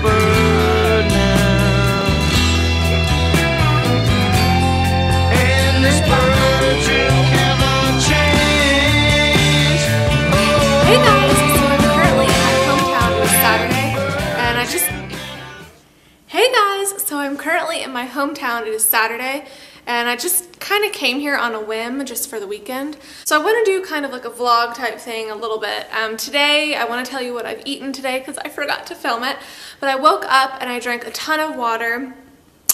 Hey guys, so I'm currently in my hometown. Saturday, and I just. Hey guys, so I'm currently in my hometown. It is Saturday, and I just kind of came here on a whim just for the weekend. So I want to do kind of like a vlog type thing a little bit. Um, today, I want to tell you what I've eaten today because I forgot to film it. But I woke up and I drank a ton of water.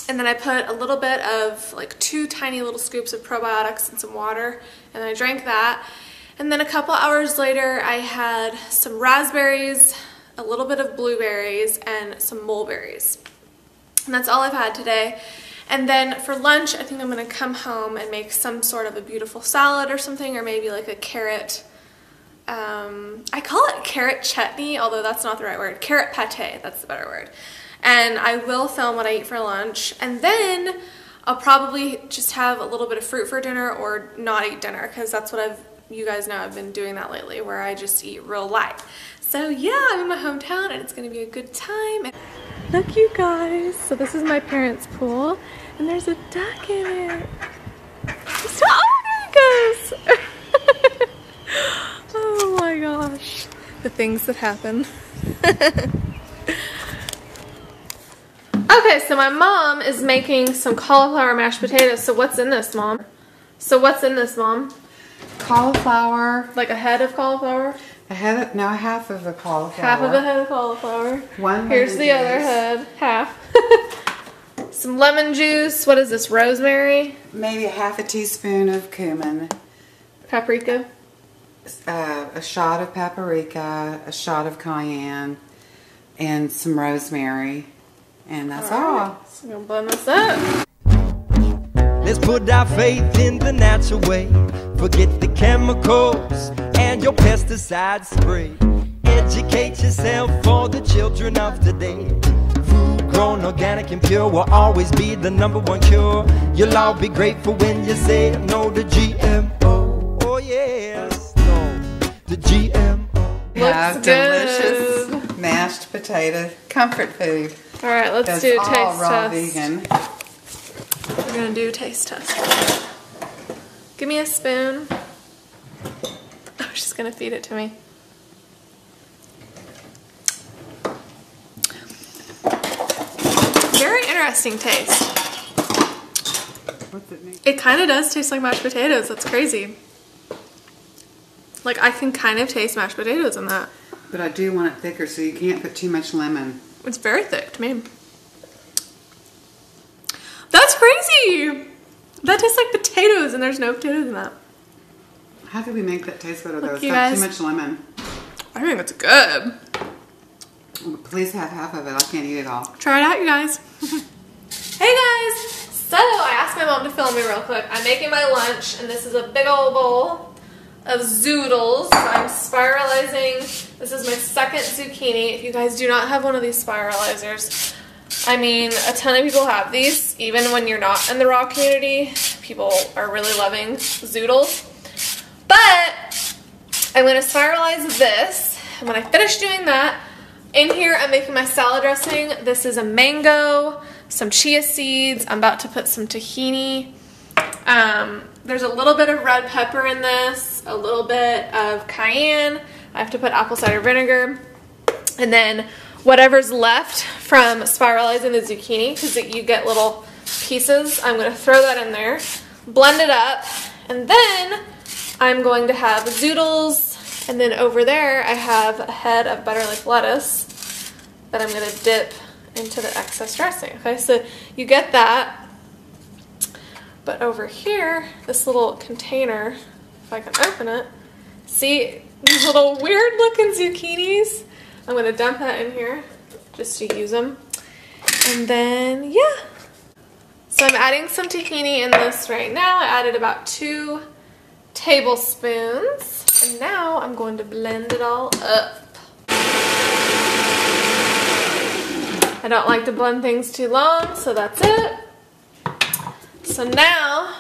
And then I put a little bit of like two tiny little scoops of probiotics and some water and I drank that. And then a couple hours later I had some raspberries, a little bit of blueberries, and some mulberries. And that's all I've had today. And then for lunch, I think I'm gonna come home and make some sort of a beautiful salad or something, or maybe like a carrot, um, I call it carrot chutney, although that's not the right word. Carrot pate, that's the better word. And I will film what I eat for lunch. And then I'll probably just have a little bit of fruit for dinner or not eat dinner, because that's what I've, you guys know I've been doing that lately, where I just eat real light. So yeah, I'm in my hometown and it's gonna be a good time. Look you guys. So this is my parents' pool and there's a duck in it. So, oh, there he goes. oh my gosh. The things that happen. okay, so my mom is making some cauliflower mashed potatoes. So what's in this, mom? So what's in this, mom? Cauliflower, Like a head of cauliflower? A head, of, no, half of a cauliflower. Half of a head of cauliflower. One Here's the lemon other juice. head. Half. Some lemon juice. What is this? Rosemary? Maybe a half a teaspoon of cumin, Paprika? uh, a shot of paprika, a shot of cayenne, and some rosemary. And that's all. So I'm gonna blend this up. Let's put our faith in the natural way. Forget the chemicals and your pesticide spray. Educate yourself for the children of today. Food grown organic and pure will always be the number one cure. You'll all be grateful when you say no to GMO. Oh yes, no to GMO. Looks Have good. delicious mashed potato comfort food. All right, let's That's do a all taste raw test. vegan. We're gonna do a taste test. Give me a spoon. She's gonna feed it to me. Very interesting taste. What's it? It kind of does taste like mashed potatoes. That's crazy. Like I can kind of taste mashed potatoes in that. But I do want it thicker, so you can't put too much lemon. It's very thick to me. That's crazy. That tastes like potatoes, and there's no potatoes in that. How do we make that taste better though? Look, It's you not too much lemon. I think it's good. Please have half of it. I can't eat it all. Try it out, you guys. hey guys! So I asked my mom to film me real quick. I'm making my lunch, and this is a big old bowl of zoodles. So I'm spiralizing. This is my second zucchini. If you guys do not have one of these spiralizers, I mean, a ton of people have these. Even when you're not in the raw community, people are really loving zoodles. I'm to spiralize this. And when I finish doing that, in here I'm making my salad dressing. This is a mango, some chia seeds. I'm about to put some tahini. Um, there's a little bit of red pepper in this, a little bit of cayenne. I have to put apple cider vinegar. And then whatever's left from spiralizing the zucchini, because you get little pieces, I'm to throw that in there, blend it up, and then I'm going to have zoodles, and then over there I have a head of butter leaf lettuce that I'm going to dip into the excess dressing. Okay, so you get that. But over here, this little container, if I can open it, see these little weird looking zucchinis? I'm going to dump that in here just to use them. And then, yeah. So I'm adding some tahini in this right now. I added about two tablespoons. And now I'm going to blend it all up. I don't like to blend things too long, so that's it. So now,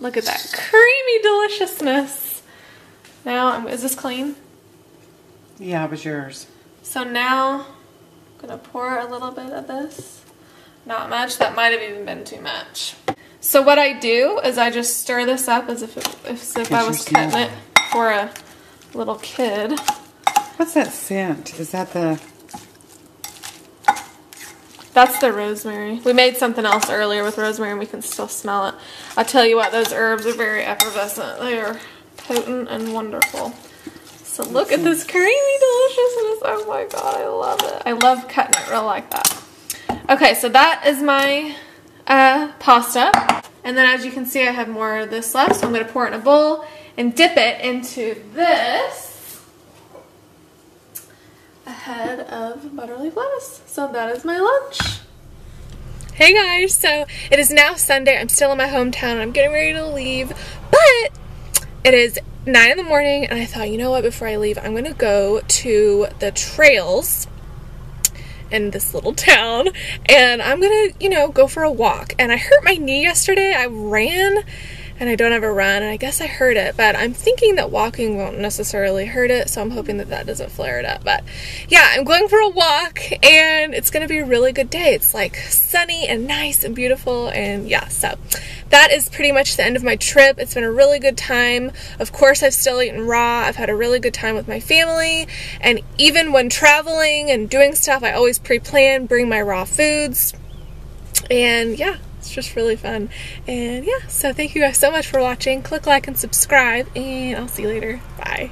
look at that creamy deliciousness. Now, I'm, is this clean? Yeah, it was yours. So now I'm gonna pour a little bit of this. Not much, that might have even been too much. So what I do is I just stir this up as if, it, as if I was cutting it for a little kid. What's that scent? Is that the... That's the rosemary. We made something else earlier with rosemary and we can still smell it. I'll tell you what, those herbs are very effervescent. They are potent and wonderful. So look at this creamy deliciousness. Oh my god, I love it. I love cutting it real like that. Okay, so that is my uh, pasta. And then as you can see, I have more of this left. So I'm going to pour it in a bowl and dip it into this a head of butter leaf lettuce. So that is my lunch. Hey guys, so it is now Sunday. I'm still in my hometown and I'm getting ready to leave, but it is 9 in the morning and I thought, you know what, before I leave, I'm going to go to the trails in this little town and I'm gonna, you know, go for a walk. And I hurt my knee yesterday. I ran and I don't ever run, and I guess I hurt it, but I'm thinking that walking won't necessarily hurt it, so I'm hoping that that doesn't flare it up. But yeah, I'm going for a walk, and it's gonna be a really good day. It's like sunny and nice and beautiful, and yeah, so that is pretty much the end of my trip. It's been a really good time. Of course, I've still eaten raw. I've had a really good time with my family, and even when traveling and doing stuff, I always pre plan, bring my raw foods, and yeah it's just really fun. And yeah, so thank you guys so much for watching. Click like and subscribe, and I'll see you later. Bye.